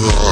Roar.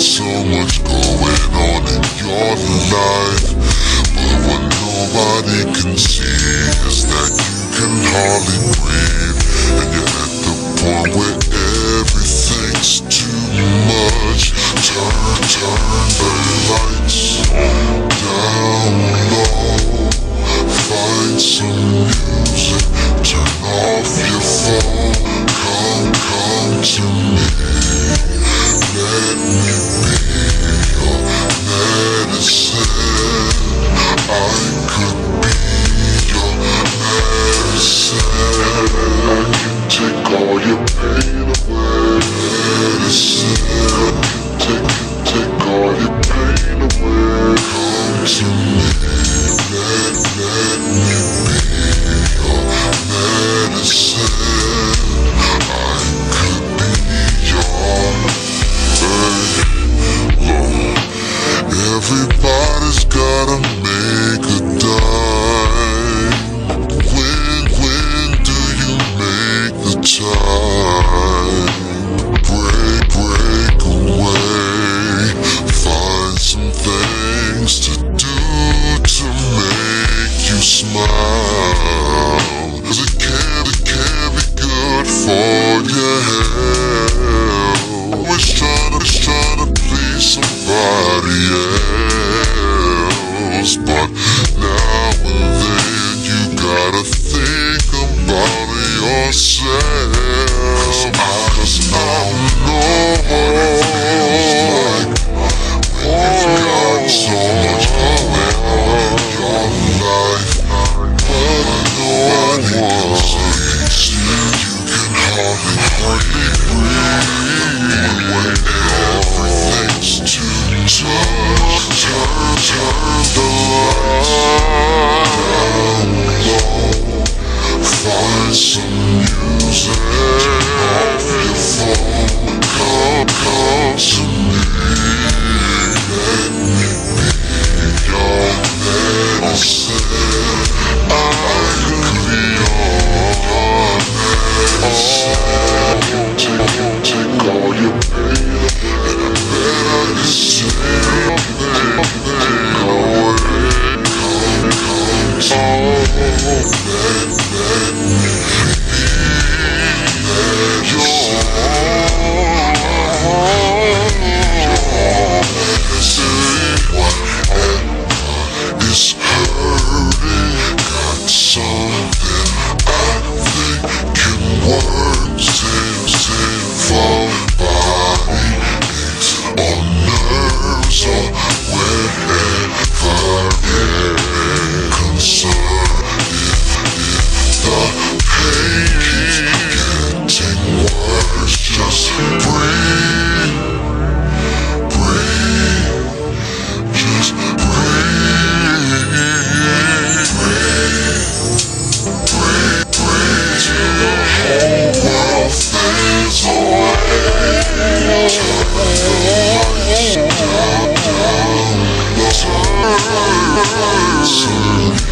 So much going on in your life But what nobody can see Is that you can hardly breathe. Soul.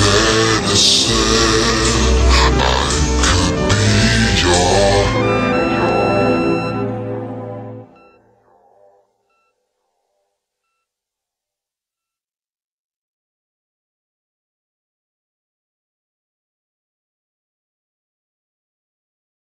Medicine. I could be your